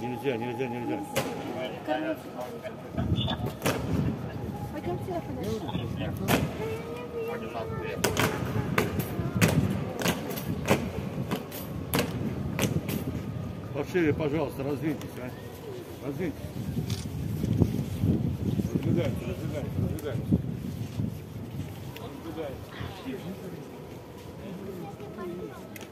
Нельзя, нельзя, нельзя. Пойдемте. Пошире, пожалуйста, раздвиньтесь, а. Раздвиньтесь. Раздвигайте, раздвигайте, раздвигайте. Раздвинули.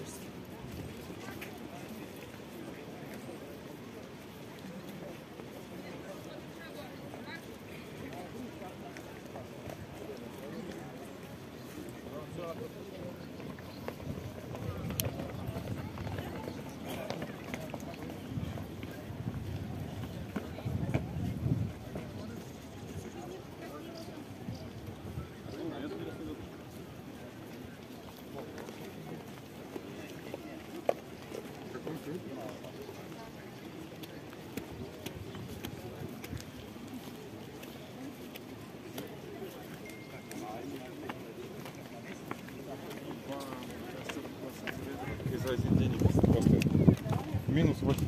answers. Минус 8